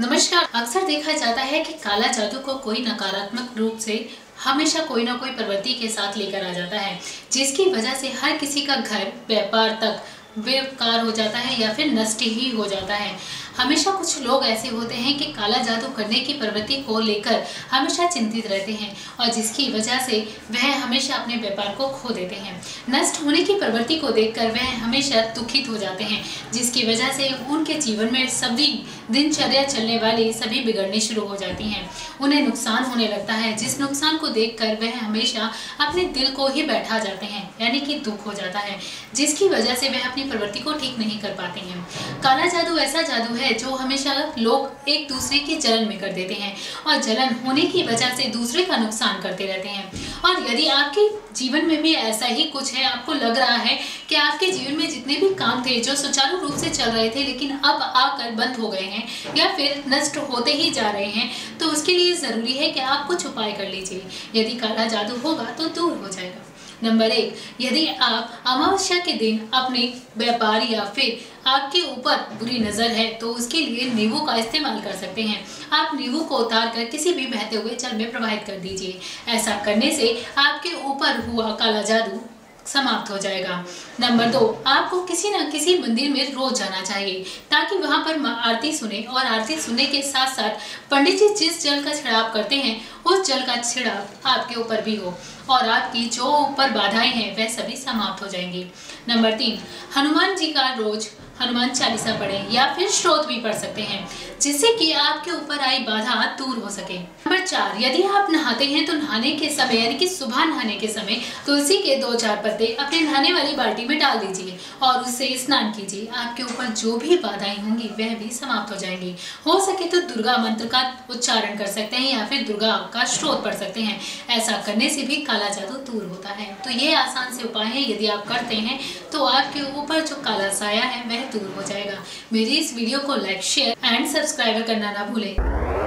नमस्कार, अक्सर देखा जाता है कि काला जादू को कोई नकारात्मक रूप से हमेशा कोई ना कोई प्रवृत्ति के साथ लेकर आ जाता है, जिसकी वजह से हर किसी का घर, व्यापार तक बेकार हो जाता है या फिर नष्ट ही हो जाता है। हमेशा कुछ लोग ऐसे होते हैं कि काला जादू करने की प्रवृत्ति को लेकर हमेशा चिंतित रहते हैं और जिसकी वजह से वह हमेशा अपने व्यापार को खो देते हैं। नष्ट होने की प्रवृत्ति को देखकर वह हमेशा दुखित हो जाते हैं, जिसकी वजह से उनके जीवन में सभी दिनचर्या चलने वाली सभी बिगड़नी शुरू हो जाती हैं। उन्हें नुकसान होने लगता है, जिस नुकसान को देखकर वह हमेशा अपने दिल को ही बैठा जाते हैं, यानी कि दुख हो जाता है, जिसकी वजह से वह अपनी प्रवृत्ति को ठीक नहीं कर पाते हैं। काला जादू ऐसा जादू है जो हमेशा लोग एक दूसरे की जलन में कर देते हैं और जलन होने की वजह से दूसरे का नुकसान करते रहते हैं। और यदि आपके जीवन में भी ऐसा ही कुछ है, आपको लग रहा है कि आपके जीवन में जितने भी काम थे जो सुचारू रूप से चल रहे थे, लेकिन अब आकर बंद हो गए हैं या फिर नष्ट होते ही जा रहे हैं तो उसके लिए ज़रूरी है कि आप कुछ उपाय कर लीजिए। यदि काला जादू होगा तो दूर हो जाएगा। नंबर एक, यदि आप अमावस्या के दिन अपने व्यापार या फिर आपके ऊपर बुरी नज़र है तो उसके लिए नींबू का इस्तेमाल कर सकते हैं। आप नींबू को उतार कर किसी भी बहते हुए जल में प्रवाहित कर दीजिए। ऐसा करने से आपके ऊपर हुआ काला जादू समाप्त हो जाएगा। नंबर दो, आपको किसी न किसी मंदिर में रोज जाना चाहिए, ताकि वहाँ पर आरती सुने और आरती सुनने के साथ साथ पंडित जी जिस जल का छिड़ाव करते हैं, उस जल का छिड़ाव आपके ऊपर भी हो और आपकी जो ऊपर बाधाएँ हैं, वह सभी समाप्त हो जाएँगी। नंबर तीन, हनुमान जी का रोज हनुमान चालीसा पढ़ें या फिर श्रोत भी पढ़ सकते हैं, जिससे कि आपके ऊपर आई बाधा दूर हो सके। नंबर चार, यदि आप नहाते हैं तो नहाने के समय, यानी कि सुबह नहाने के समय, तुलसी के दो चार पत्ते अपने नहाने वाली बाल्टी में डाल दीजिए और उससे स्नान कीजिए। आपके ऊपर जो भी बाधाएँ होंगी, वह भी समाप्त हो जाएँगी। हो सके तो दुर्गा मंत्र का उच्चारण कर सकते हैं या फिर दुर्गा का स्रोत पढ़ सकते हैं। ऐसा करने से भी काला जादू दूर होता है। तो ये आसान से उपाय है, यदि आप करते हैं तो आपके ऊपर जो काला साया है, वह दूर हो जाएगा। मेरी इस वीडियो को लाइक शेयर एंड सब्सक्राइब करना ना भूलें।